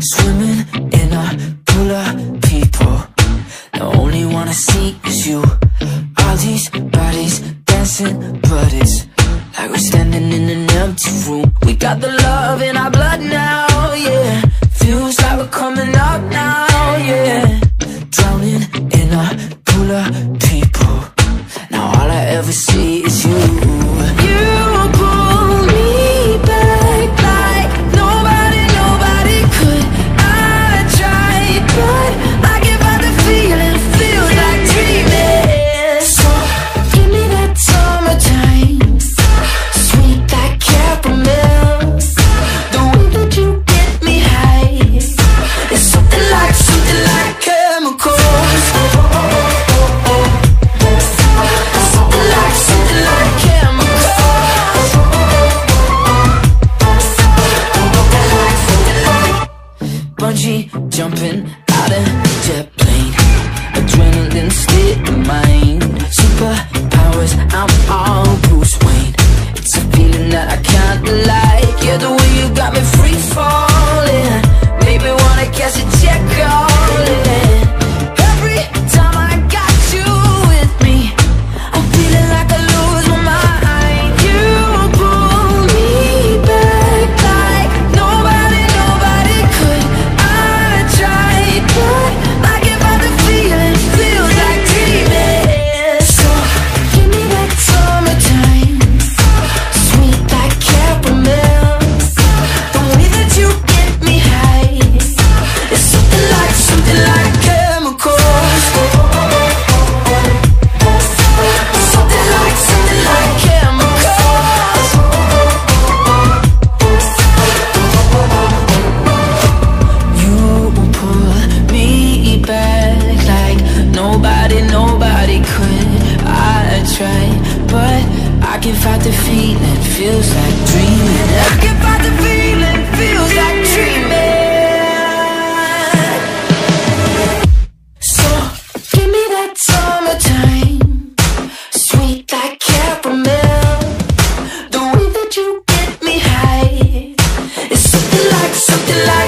Swimming in a pool of people. The only one I see is you. All these bodies dancing But it's like we're standing in an empty room. We got the love in our blood now, yeah. Feels like we're coming up now, yeah. Drowning in a pool of people. Now all I ever see is you Bungee jumping out of jet plane. Adrenaline state of mind Superpowers, I'm all Bruce Wayne. It's a feeling that I can't like. Yeah, the way you got me feeling feels like dreaming. Looking by the feeling feels like dreaming. So give me that summertime, sweet like caramel. The way that you get me high is something like something like.